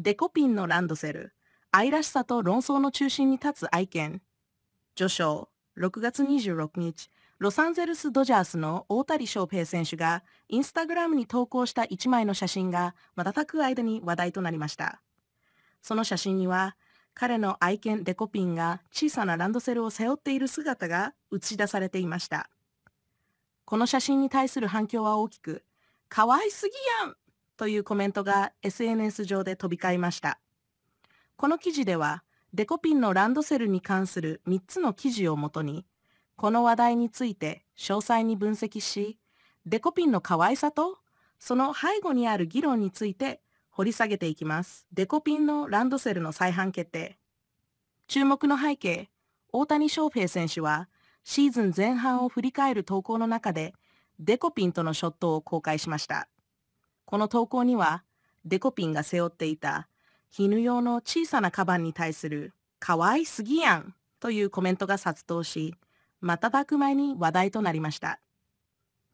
デコピンのランドセル、愛らしさと論争の中心に立つ愛犬。序章、6月26日、ロサンゼルス・ドジャースの大谷翔平選手がインスタグラムに投稿した1枚の写真が瞬く間に話題となりました。その写真には彼の愛犬デコピンが小さなランドセルを背負っている姿が映し出されていました。この写真に対する反響は大きく、可愛すぎやんというコメントが SNS 上で飛び交いました。この記事ではデコピンのランドセルに関する3つの記事をもとにこの話題について詳細に分析し、デコピンの可愛さとその背後にある議論について掘り下げていきます。デコピンのランドセルの再販決定。注目の背景、大谷翔平選手はシーズン前半を振り返る投稿の中でデコピンとのショットを公開しました。この投稿にはデコピンが背負っていた絹用の小さなカバンに対する可愛すぎやんというコメントが殺到し、瞬く前に話題となりました。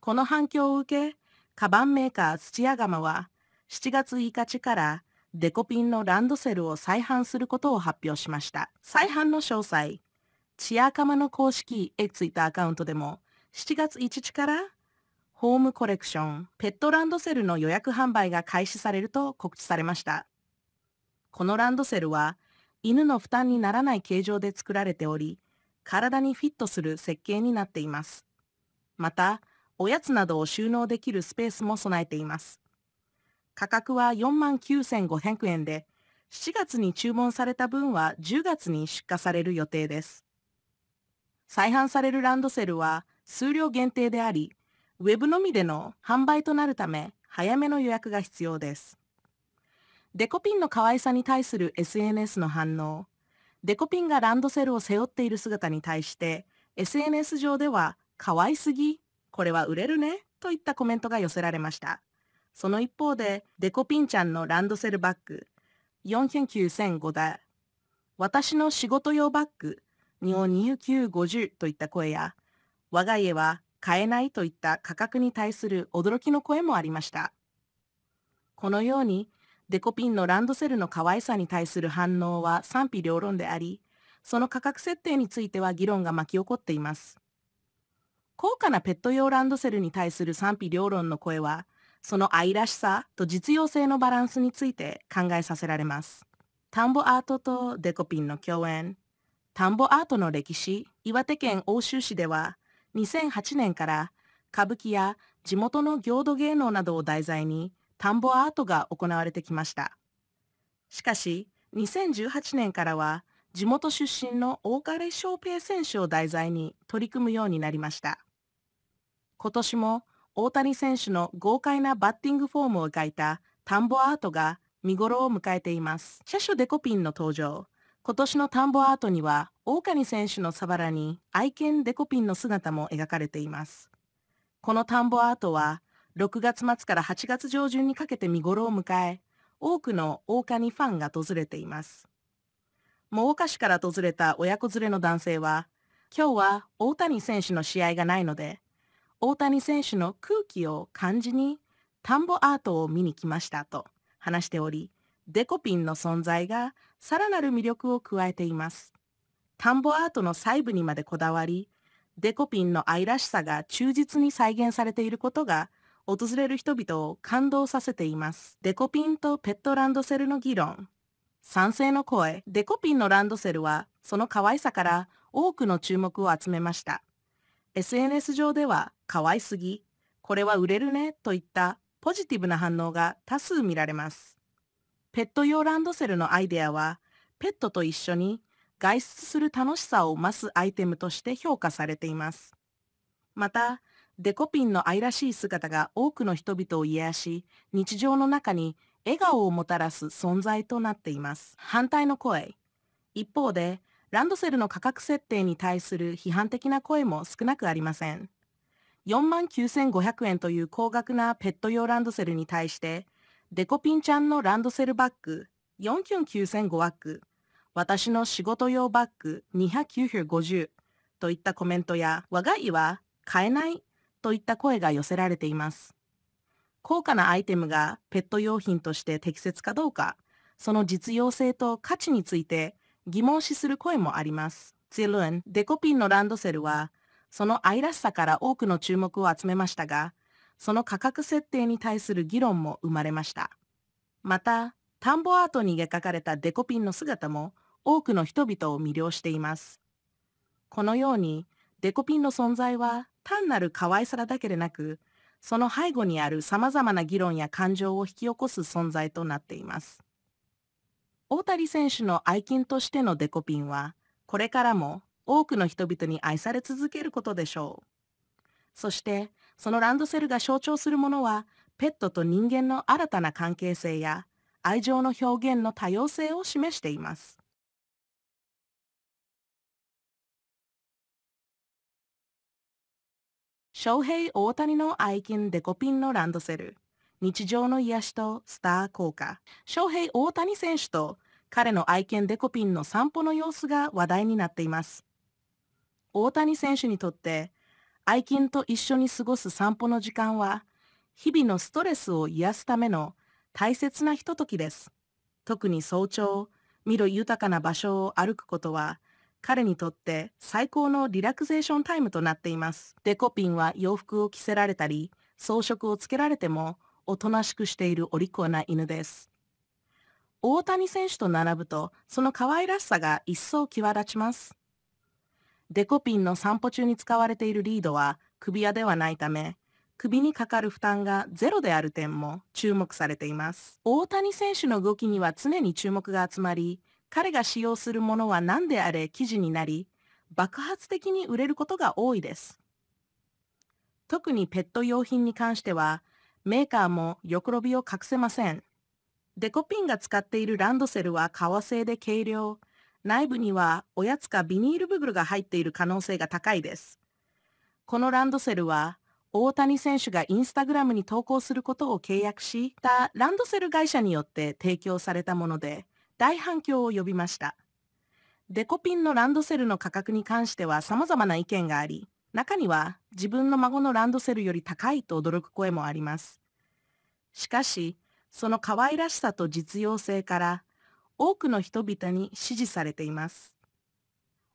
この反響を受け、カバンメーカー土屋窯は7月1日からデコピンのランドセルを再販することを発表しました。再販の詳細、チアカマの公式 X イッターアカウントでも7月1日からホームコレクションペットランドセルの予約販売が開始されると告知されました。このランドセルは犬の負担にならない形状で作られており、体にフィットする設計になっています。また、おやつなどを収納できるスペースも備えています。価格は49,500円で、7月に注文された分は10月に出荷される予定です。再販されるランドセルは数量限定であり、ウェブのみでの販売となるため、早めの予約が必要です。デコピンの可愛さに対する SNS の反応。デコピンがランドセルを背負っている姿に対して SNS 上では可愛すぎこれは売れるねといったコメントが寄せられましたその一方でデコピンちゃんのランドセルバッグ49005だ私の仕事用バッグ日本2950といった声や我が家は買えないといった価格に対する驚きの声もありましたこのようにデコピンのランドセルの可愛さに対する反応は賛否両論であり、その価格設定については議論が巻き起こっています。高価なペット用ランドセルに対する賛否両論の声は、その愛らしさと実用性のバランスについて考えさせられます。田んぼアートとデコピンの共演。田んぼアートの歴史、岩手県奥州市では、2008年から歌舞伎や地元の郷土芸能などを題材に田んぼアートが行われてきました。しかし、2018年からは地元出身の大金翔平選手を題材に取り組むようになりました。今年も大谷選手の豪快なバッティングフォームを描いた田んぼアートが見頃を迎えています。車種デコピンの登場。今年の田んぼアートには大谷選手のサバラに愛犬デコピンの姿も描かれています。この田んぼアートは6月末から8月上旬にかけて見頃を迎え、多くの大カニファンが訪れています。真岡市から訪れた親子連れの男性は、今日は大谷選手の試合がないので、大谷選手の空気を感じに田んぼアートを見に来ましたと話しており、デコピンの存在がさらなる魅力を加えています。田んぼアートの細部にまでこだわり、デコピンの愛らしさが忠実に再現されていることが訪れる人々を感動させています。デコピンとペットランドセルの議論。賛成の声。デコピンのランドセルは、その可愛さから多くの注目を集めました。SNS 上では、可愛すぎ、これは売れるね、といったポジティブな反応が多数見られます。ペット用ランドセルのアイデアは、ペットと一緒に外出する楽しさを増すアイテムとして評価されています。また、デコピンの愛らしい姿が多くの人々を癒し、日常の中に笑顔をもたらす存在となっています。反対の声。一方で、ランドセルの価格設定に対する批判的な声も少なくありません。4万9500円という高額なペット用ランドセルに対して、デコピンちゃんのランドセルバッグ4私の仕事用バッグ2950といったコメントや、我が家は買えないといった声が寄せられています。高価なアイテムがペット用品として適切かどうか、その実用性と価値について疑問視する声もあります。ゼルン、デコピンのランドセルは、その愛らしさから多くの注目を集めましたが、その価格設定に対する議論も生まれました。また、田んぼアートに描かれたデコピンの姿も多くの人々を魅了しています。このように、デコピンの存在は単なる可愛さだけでなく、その背後にある様々な議論や感情を引き起こす存在となっています。大谷選手の愛犬としてのデコピンは、これからも多くの人々に愛され続けることでしょう。そして、そのランドセルが象徴するものは、ペットと人間の新たな関係性や愛情の表現の多様性を示しています。翔平大谷の愛犬デコピンのランドセル。日常の癒しとスター効果。翔平大谷選手と彼の愛犬デコピンの散歩の様子が話題になっています。大谷選手にとって愛犬と一緒に過ごす散歩の時間は日々のストレスを癒すための大切なひとときです。特に早朝、緑豊かな場所を歩くことは彼にとって最高のリラクゼーションタイムとなっています。デコピンは洋服を着せられたり、装飾をつけられてもおとなしくしているお利口な犬です。大谷選手と並ぶとその可愛らしさが一層際立ちます。デコピンの散歩中に使われているリードは首輪ではないため、首にかかる負担がゼロである点も注目されています。大谷選手の動きには常に注目が集まり、彼が使用するものは何であれ記事になり、爆発的に売れることが多いです。特にペット用品に関しては、メーカーも喜びを隠せません。デコピンが使っているランドセルは革製で軽量、内部にはおやつかビニール袋が入っている可能性が高いです。このランドセルは大谷選手がインスタグラムに投稿することを契約したランドセル会社によって提供されたもので大反響を呼びました。デコピンのランドセルの価格に関しては様々な意見があり、中には自分の孫のランドセルより高いと驚く声もあります。しかし、その可愛らしさと実用性から多くの人々に支持されています。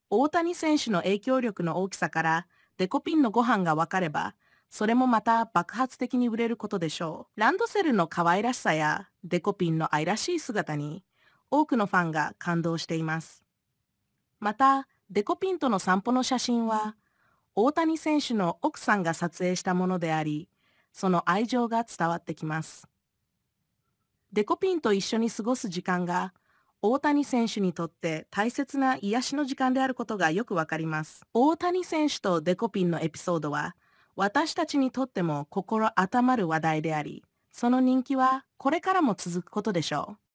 大谷選手の影響力の大きさからデコピンのご飯が分かれば、それもまた爆発的に売れることでしょう。ランドセルの可愛らしさやデコピンの愛らしい姿に多くのファンが感動しています。また、デコピンとの散歩の写真は、大谷選手の奥さんが撮影したものであり、その愛情が伝わってきます。デコピンと一緒に過ごす時間が大谷選手にとって大切な癒しの時間であることがよくわかります。大谷選手とデコピンのエピソードは、私たちにとっても心温まる話題であり、その人気はこれからも続くことでしょう。